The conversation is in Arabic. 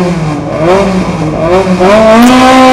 Oh, oh, oh, oh.